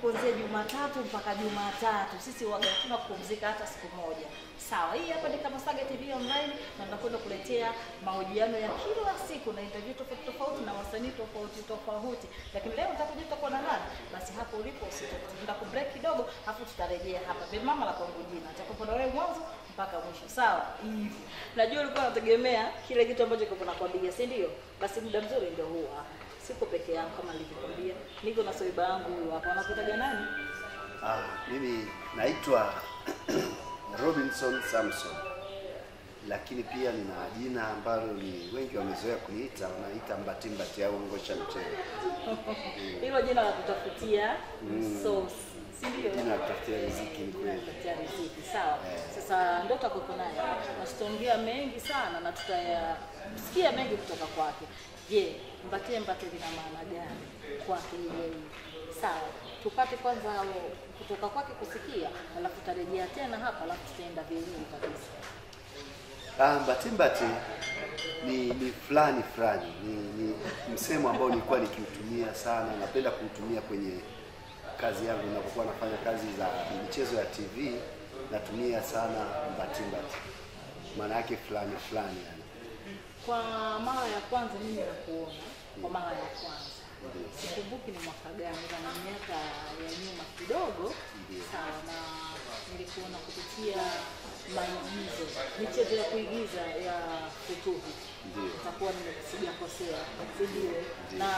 kuanzia Jumatatu mpaka Jumatatu. Sisi waga hatuna kupumzika hata siku moja. Sawa, hii hapa ni kama Saga TV online na tunakwenda kuletea mahojiano ya kila siku na interview tofauti tofauti na wasanii tofauti tofauti. Lakini leo nitakuja tutakuwa na nani? Basi hapo ulipo usitoke. Tutaenda ku break kidogo, afu tutarejea hapa. Be mama la kwangu jina. atakupa na wewe mwanzo mpaka mwisho. Sawa? Hivi. Najua ulikuwa unategemea kile kitu ambacho kiko nakwambia, si ndio? Basi muda mzuri ndio huu hapa. Siko peke yangu kama nilivyokuambia. Niko na soiba yangu huyu hapa. Anakutaja nani? Ah, mimi naitwa Robinson Samson, lakini pia nina jina ambalo ni wengi wamezoea kuniita, wanaita mbatimbati au ngosha mchele. Hilo jina la kutafutia sauce, si ndio? Jina la kutafutia riziki ni kweli. Kutafutia riziki, sawa. Eh. Sasa yako iko naye na tutaongea mengi sana na tutayasikia mengi kutoka kwake. Je, mbatie mbatie lina maana gani kwake yeye? Sawa, tupate kwanza hao kutoka kwake kusikia, alafu tutarejea tena hapa, alafu tutaenda vizuri kabisa. Ah, mbatimbati ni ni fulani fulani, ni, ni msemo ambao nilikuwa nikiutumia sana, napenda kuutumia kwenye kazi yangu ninapokuwa nafanya kazi za michezo ya TV, natumia sana mbatimbati, maana yake fulani fulani yani. Kwa mara ya kwanza mimi nakuona kwa mara ya kwanza, sikumbuki ni mwaka gani, kama miaka ya nyuma kidogo, sawa, na nilikuona kupitia maigizo, michezo ya kuigiza ya Futuhi, nitakuwa nimesijakosea, si ndio? Na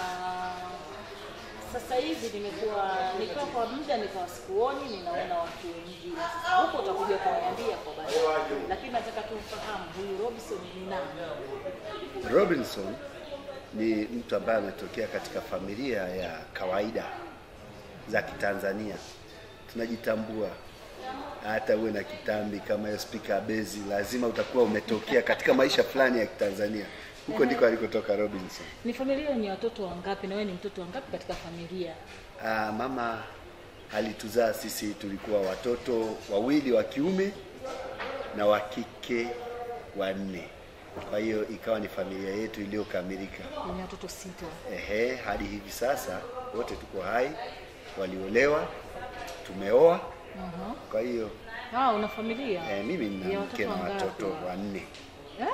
sasa hivi nimekuwa nikiwa kwa muda nikawa sikuoni, ninaona watu wengine. Huko utakuja kuniambia kwa baadaye, lakini nataka tumfahamu huyu Robinson ni nani? Robinson ni mtu ambaye ametokea katika familia ya kawaida za Kitanzania. Tunajitambua, hata uwe na kitambi kama hiyo spika bezi, lazima utakuwa umetokea katika maisha fulani ya Kitanzania. Huko ndiko alikotoka Robinson. Ni familia yenye watoto wangapi na wewe ni mtoto wangapi katika familia? Aa, mama alituzaa sisi, tulikuwa watoto wawili wa kiume na wa kike wanne. Kwa hiyo ikawa ni familia yetu iliyokamilika. Yenye watoto sita. Ehe, hadi hivi sasa wote tuko hai, waliolewa, tumeoa. Kwa hiyo Ah, una familia? eh, mimi nina mke na watoto wanne, Eh?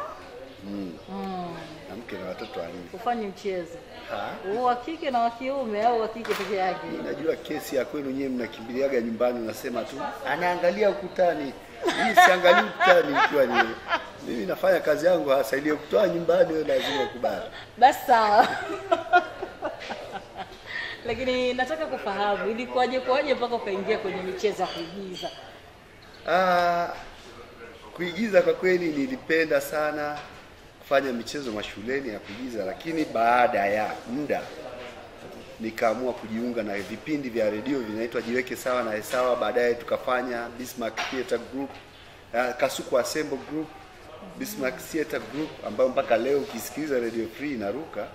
mm, Mm. na mke na watoto wanne. Ufanye mchezo. Ha? Wa kike na wa kiume au wa kike peke yake? Najua kesi ya kwenu nyewe mnakimbiliaga nyumbani, unasema tu anaangalia ukutani. Mimi siangalii ukutani, ikiwa ni mimi nafanya kazi yangu hasa, ile kutoa nyumbani, wewe lazima ukubali. Basi sawa. Lakini nataka kufahamu ilikuwaje kwaje mpaka ukaingia kwenye michezo ya kuigiza? Ah, kuigiza kwa kweli nilipenda sana kufanya michezo mashuleni ya kuigiza, lakini baada ya muda nikaamua kujiunga na vipindi vya redio vinaitwa Jiweke Sawa na Hesawa. Baadaye tukafanya Bismarck Theatre Group, ah, Kasuku Assemble Group, Bismarck Theatre Group ambayo mpaka leo ukisikiliza Radio Free inaruka.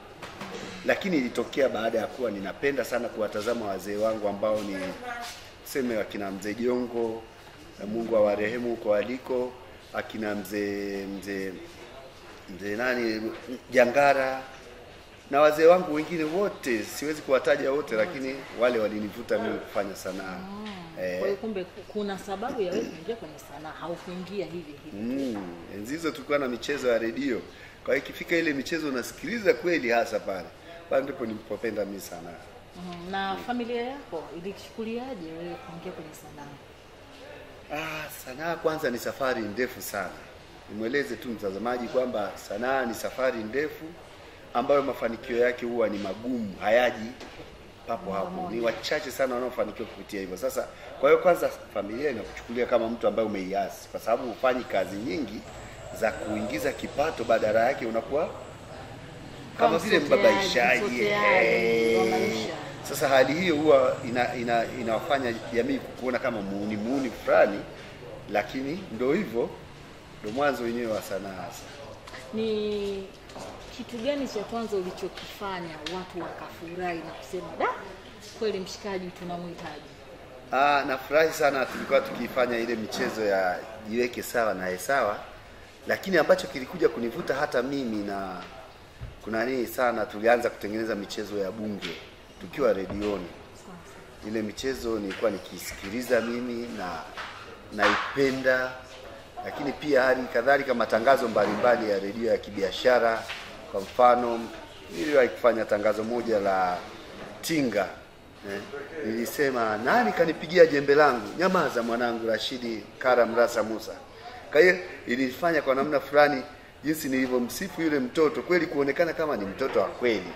Lakini ilitokea baada ya kuwa ninapenda sana kuwatazama wazee wangu ambao ni tuseme wakina mzee Jongo Mungu awarehemu huko aliko, akina mzee mzee mzee nani Jangara na wazee wangu wengine wote, siwezi kuwataja wote, lakini wale walinivuta mimi kufanya sanaa Kwa eh, hiyo kumbe kuna sababu ya wewe kuingia kwenye sanaa, haukuingia hivi hivi. mm, enzi hizo tulikuwa na michezo ya redio. Kwa hiyo ikifika ile michezo unasikiliza kweli, hasa pale pale ndipo nilipopenda mimi sanaa. Mm, Na familia yako ilichukuliaje wewe kuingia kwenye sanaa? Ah, sanaa kwanza ni safari ndefu sana. Nimweleze tu mtazamaji kwamba sanaa ni safari ndefu ambayo mafanikio yake huwa ni magumu, hayaji papo hapo. Ni wachache sana wanaofanikiwa kupitia hivyo. Sasa kwa hiyo kwanza familia inakuchukulia kama mtu ambaye umeiasi, kwa sababu hufanyi kazi nyingi za kuingiza kipato, badala yake unakuwa kama vile mbabaishaji. Sasa hali hiyo huwa inawafanya ina, ina, jamii kuona kama muuni muuni fulani, lakini ndo hivyo, ndo mwanzo wenyewe wa sanaa hasa. Ni kitu gani cha kwanza ulichokifanya watu wakafurahi na kusema da, kweli mshikaji tunamhitaji? Ah, nafurahi sana tulikuwa tukifanya ile michezo ya jiweke sawa na hesawa, lakini ambacho kilikuja kunivuta hata mimi na kuna nini sana, tulianza kutengeneza michezo ya bunge tukiwa redioni. ile michezo nilikuwa nikisikiliza mimi na naipenda, lakini pia hali kadhalika matangazo mbalimbali ya redio ya kibiashara. Kwa mfano, niliwahi kufanya tangazo moja la tinga eh, nilisema nani kanipigia jembe langu? Nyamaza mwanangu Rashidi Kara Mrasa Musa. Kwa hiyo ilifanya kwa namna fulani jinsi nilivyomsifu yule mtoto, kweli kuonekana kama ni mtoto wa kweli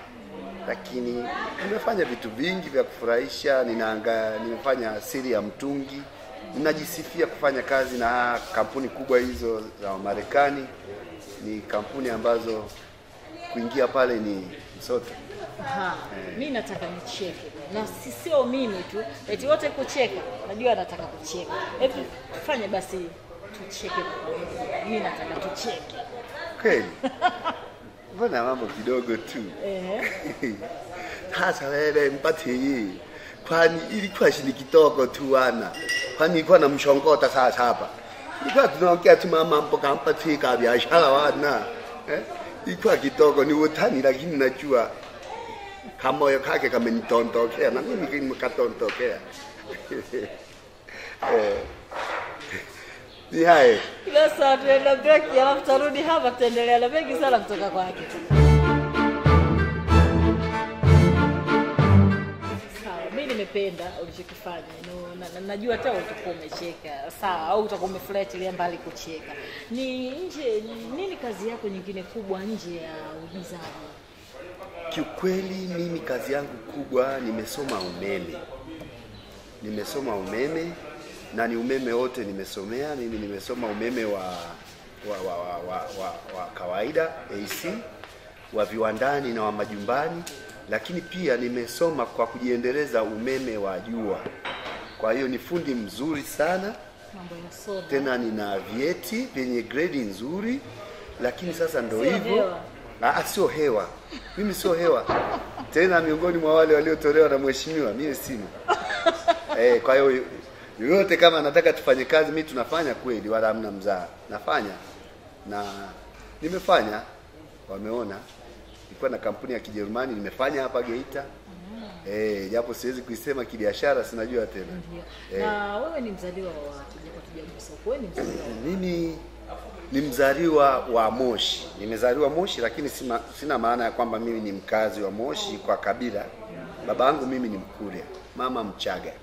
lakini nimefanya vitu vingi vya kufurahisha. Ninaanga, nimefanya siri ya mtungi, ninajisifia kufanya kazi na kampuni kubwa hizo za Marekani. Ni kampuni ambazo kuingia pale ni msoto. Aha, mi nataka nicheke na si sio mimi tu, eti wote kucheka. Najua anataka kucheka, hebu tufanye basi tucheke. Mi nataka tucheke. Kweli mbona mambo kidogo tu Ehe. Sasa wewe mpati hii, kwani ilikuwa shini kitoko tu ana, kwani ilikuwa na mshongota sasa hapa, ilikuwa tunaongea tu mama mboga hapa ka biashara wana eh, ilikuwa kidogo ni utani, lakini najua kamoyo kake kamenitondokea na mimi kimekatondokea eh, ni hayo. Sasa tuenda break, alafu tarudi hapa, tutaendelea na mengi sana kutoka kwake. Sawa, mi nimependa ulichokifanya na, na, najua hata utakuwa umecheka sawa, au utakuwa umefurahia mbali kucheka. Ni nje, nini kazi yako nyingine kubwa nje ya uigizaji? Kiukweli mimi kazi yangu kubwa, nimesoma umeme, nimesoma umeme na ni umeme wote nimesomea. Mimi nimesoma umeme wa wa, wa, wa, wa, wa, wa kawaida AC, wa viwandani na wa majumbani, lakini pia nimesoma kwa kujiendeleza umeme wa jua. Kwa hiyo ni fundi mzuri sana Mambo ya soda. tena nina vyeti vyenye grade nzuri, lakini sasa ndo hivyo. Ah, sio hewa, mimi sio hewa tena, miongoni mwa wale waliotolewa na mheshimiwa, mimi sina eh. Kwa hiyo yoyote kama nataka tufanye kazi, mimi tunafanya kweli, wala hamna mzaa, nafanya na nimefanya, wameona. Nilikuwa na kampuni ya Kijerumani nimefanya hapa Geita eh, japo siwezi kuisema kibiashara, sinajua tena Ndio. Na wewe ni mzaliwa wa wewe ni mzaliwa wa? Mimi ni mzaliwa wa Moshi, nimezaliwa Moshi, lakini sina, sina maana ya kwamba mimi ni mkazi wa Moshi kwa kabila. Baba yangu mimi ni Mkurya, mama Mchaga.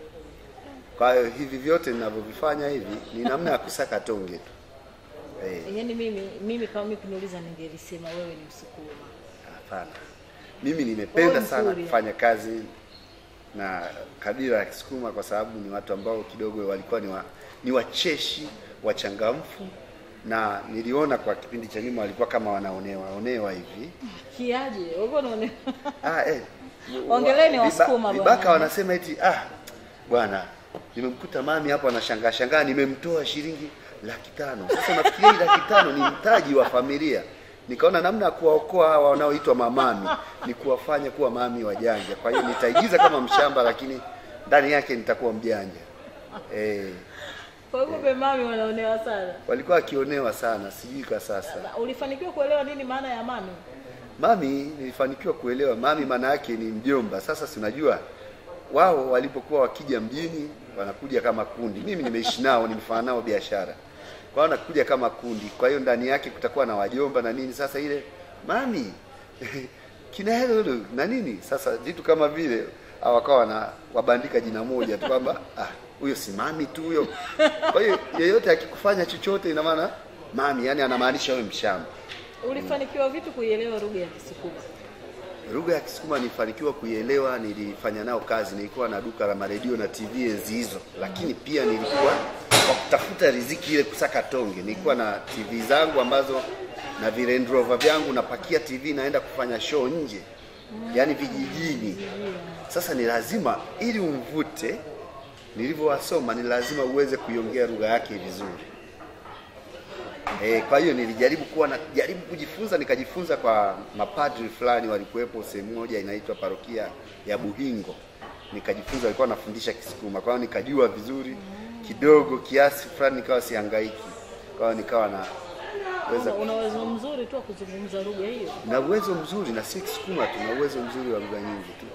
Kwa hiyo hivi vyote ninavyovifanya hivi ni namna ya kusaka tonge tu. Hey. Yaani mimi mimi kama mimi kuniuliza ningelisema wewe ni Msukuma. hapana. Mimi nimependa sana kufanya kazi na kabila la Kisukuma kwa sababu ni watu ambao kidogo walikuwa ni, wa, ni wacheshi, wachangamfu na niliona kwa kipindi cha nyuma walikuwa kama wanaonewa onewa hivi. Kiaje? wako unaona? Ah, eh. Ongeleni Wasukuma bwana. Vibaka wanasema eti ah, bwana nimemkuta mami hapo anashangaa shangaa, nimemtoa shilingi laki tano. Sasa nafikiria hii laki tano ni mtaji wa familia. Nikaona namna ya kuwaokoa hawa wanaoitwa mamami ni kuwafanya kuwa mami wajanja. Kwa hiyo nitaigiza kama mshamba, lakini ndani yake nitakuwa mjanja. Eh, Kwa hivyo kumbe mami wanaonewa sana. walikuwa wakionewa sana, sijui kwa sasa. Ulifanikiwa kuelewa nini maana ya mami? Mami nilifanikiwa kuelewa mami maana yake ni mjomba. Sasa si unajua wao walipokuwa wakija mjini wanakuja kama kundi. Mimi nimeishi nao, nimefanya nao biashara. Kwa hiyo nakuja kama kundi. Kwa hiyo ndani yake kutakuwa na wajomba na nini. Sasa ile mami kina hello na nini. Sasa vitu kama vile hawakawa na wabandika jina moja tu kwamba ah huyo si mami tu huyo. Kwa hiyo yeyote akikufanya chochote ina maana mami, yani anamaanisha wewe mshamba. Ulifanikiwa vipi kuielewa lugha ya Kisukuma? Lugha ya Kisukuma nilifanikiwa kuielewa, nilifanya nao kazi. Nilikuwa na duka la maredio na TV enzi hizo, lakini pia nilikuwa kwa kutafuta riziki ile, kusaka tonge. Nilikuwa na TV zangu ambazo na Rover vyangu, napakia TV naenda kufanya show nje, yaani vijijini. Sasa ni lazima ili umvute, nilivyowasoma ni lazima uweze kuiongea lugha yake vizuri. E, kwa hiyo nilijaribu kuwa na jaribu kujifunza, nikajifunza kwa mapadri fulani walikuwepo sehemu moja inaitwa parokia ya Buhingo, nikajifunza, walikuwa wanafundisha Kisukuma, kwa hiyo nikajua vizuri kidogo kiasi fulani, nikawa sihangaiki, kwa nikawa na weza Una uwezo mzuri tu wa kuzungumza lugha hiyo. na uwezo mzuri, na si Kisukuma tu, na uwezo mzuri wa lugha nyingi tu.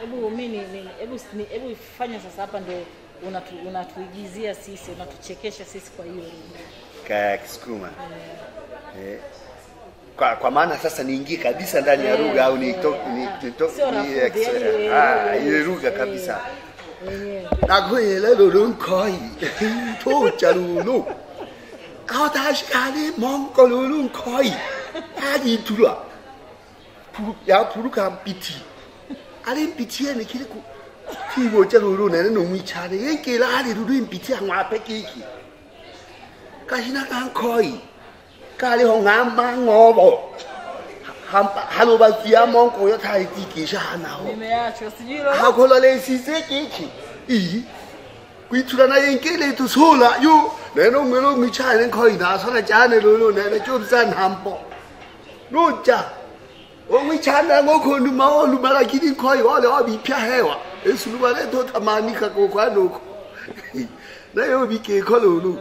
hebu mimi ni- ni- hebu ni- hebu fanya sasa hapa ndio unatu, unatuigizia sisi unatuchekesha sisi kwa hiyo lugha. Kaya Kisukuma. Eh. Kwa, kwa maana sasa niingie kabisa ndani ya lugha au Naguele lunkoi, tochaluno. 아다시간에 멍걸로는 거의 아니 들어와 야 부르감 비티 아린 비티에는 키르고 키보자로로 내는 놈이 차례 얘기를 아리 루루인 비티 한 앞에 끼기. 가시나 간 거의. 까리 홍아 망어보 halo ba kia monko yo thai ki ki shana ho ha khola le si se ki ki i kwi thula na yin ke le tu so la yo le no me lo mi cha len khoi da so na cha ne lo lo ne le chu san ham po no cha o mi cha na ngo ko nu ma o lu ba la ki ni khoi wa le o bi phya he wa e su lu ba le to ta ma ni ka ko kwa no ko na yo bi ke kho lo lu